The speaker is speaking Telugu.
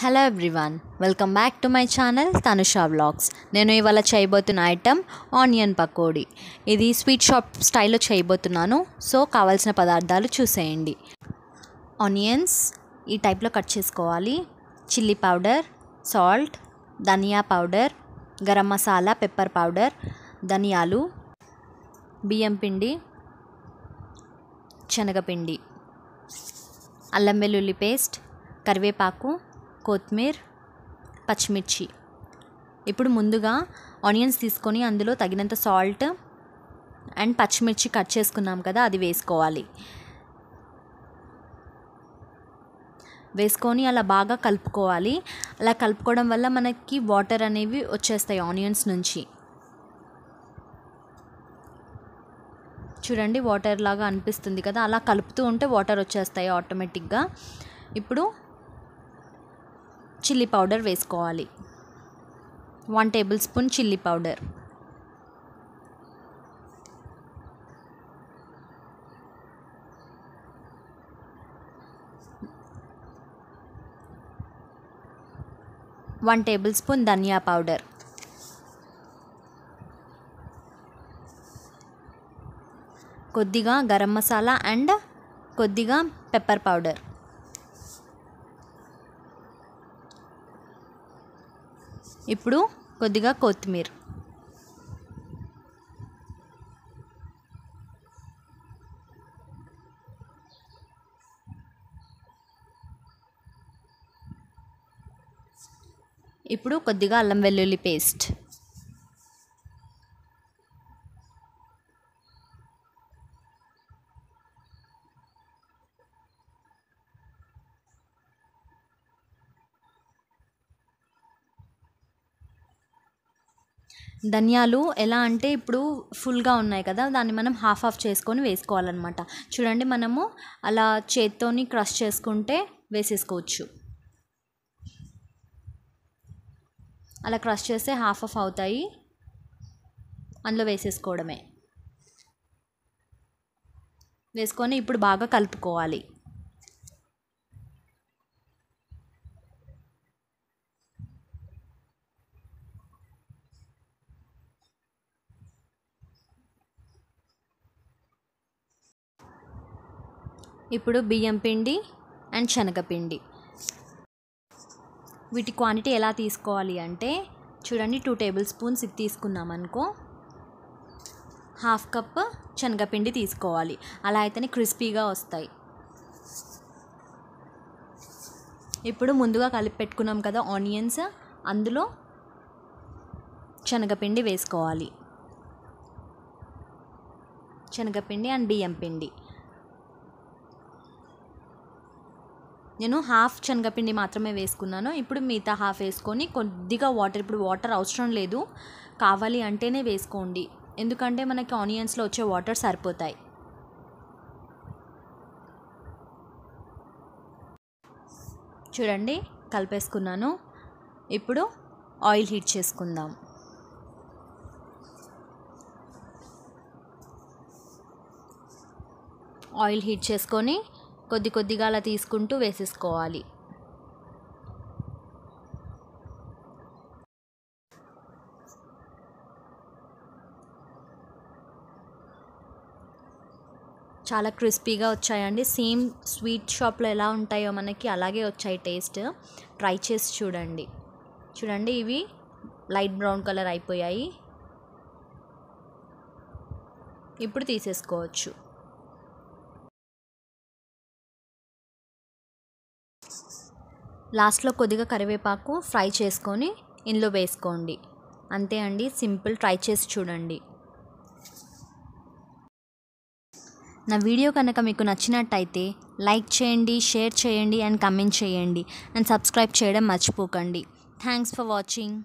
Hello everyone welcome back to my channel Tanusha vlogs నేను ఇవాళ చేయబోతున్న ఐటమ్ ఆనియన్ పకోడీ ఇది స్వీట్ షాప్ స్టైల్లో చేయబోతున్నాను సో కావాల్సిన పదార్థాలు చూసేయండి. ఆనియన్స్ ఈ టైప్లో కట్ చేసుకోవాలి. చిల్లీ పౌడర్ సాల్ట్ ధనియా powder garam masala pepper powder ధనియాలు బియ్యం పిండి శనగపిండి అల్లం వెల్లుల్లి పేస్ట్ కరివేపాకు కొత్తిమీర పచ్చిమిర్చి. ఇప్పుడు ముందుగా ఆనియన్స్ తీసుకొని అందులో తగినంత సాల్ట్ అండ్ పచ్చిమిర్చి కట్ చేసుకున్నాం కదా అది వేసుకోవాలి. వేసుకొని అలా బాగా కలుపుకోవాలి. అలా కలుపుకోవడం వల్ల మనకి వాటర్ అనేవి వచ్చేస్తాయి ఆనియన్స్ నుంచి. చూడండి వాటర్ లాగా అనిపిస్తుంది కదా అలా కలుపుతూ ఉంటే వాటర్ వచ్చేస్తాయి ఆటోమేటిక్గా. ఇప్పుడు చిల్లీ పౌడర్ వేసుకోవాలి. One tablespoon chilli powder. One tablespoon ధనియా పౌడర్. కొద్దిగా గరం మసాలా అండ్ కొద్దిగా పెప్పర్ పౌడర్. ఇప్పుడు కొద్దిగా కొత్తిమీర. ఇప్పుడు కొద్దిగా అల్లం వెల్లుల్లి పేస్ట్. ధనియాలు ఎలా అంటే ఇప్పుడు ఫుల్గా ఉన్నాయి కదా దాన్ని మనం హాఫ్ ఆఫ్ చేసుకొని వేసుకోవాలన్నమాట. చూడండి మనము అలా చేత్తోని క్రష్ చేసుకుంటే వేసేసుకోవచ్చు. అలా క్రష్ చేస్తే హాఫ్ ఆఫ్ అవుతాయి. అందులో వేసేసుకోవడమే. వేసుకొని ఇప్పుడు బాగా కలుపుకోవాలి. ఇప్పుడు బియ్యం పిండి అండ్ శనగపిండి. వీటి క్వాంటిటీ ఎలా తీసుకోవాలి అంటే చూడండి టూ టేబుల్ స్పూన్స్ ఇది తీసుకున్నాం అనుకో. హాఫ్ కప్ శనగపిండి తీసుకోవాలి. అలా అయితేనే క్రిస్పీగా వస్తాయి. ఇప్పుడు ముందుగా కలిపి పెట్టుకున్నాం కదా ఆనియన్స్ అందులో శనగపిండి వేసుకోవాలి. శనగపిండి అండ్ బియ్యం పిండి. నేను హాఫ్ శనగపిండి మాత్రమే వేసుకున్నాను. ఇప్పుడు మిగతా హాఫ్ వేసుకొని కొద్దిగా వాటర్ ఇప్పుడు వాటర్ అవసరం లేదు. కావాలి అంటేనే వేసుకోండి. ఎందుకంటే మనకి ఆనియన్స్లో వచ్చే వాటర్ సరిపోతాయి. చూడండి కలిపేసుకున్నాను. ఇప్పుడు ఆయిల్ హీట్ చేసుకుందాం. ఆయిల్ హీట్ చేసుకొని కొద్ది కొద్దిగా అలా తీసుకుంటూ వేసేసుకోవాలి. చాలా క్రిస్పీగా వచ్చాయండి. సేమ్ స్వీట్ షాప్లో ఎలా ఉంటాయో మనకి అలాగే వచ్చాయి టేస్ట్. ట్రై చేసి చూడండి. చూడండి ఇవి లైట్ బ్రౌన్ కలర్ అయిపోయాయి. ఇప్పుడు తీసేసుకోవచ్చు. లాస్ట్లో కొద్దిగా కరివేపాకు ఫ్రై చేసుకొని ఇందులో వేసుకోండి. అంతే అండి సింపుల్ ట్రై చేసి చూడండి. నా వీడియో కనుక మీకు నచ్చినట్టయితే లైక్ చేయండి షేర్ చేయండి అండ్ కమెంట్ చేయండి. అండ్ సబ్స్క్రైబ్ చేయడం మర్చిపోకండి. Thanks for watching.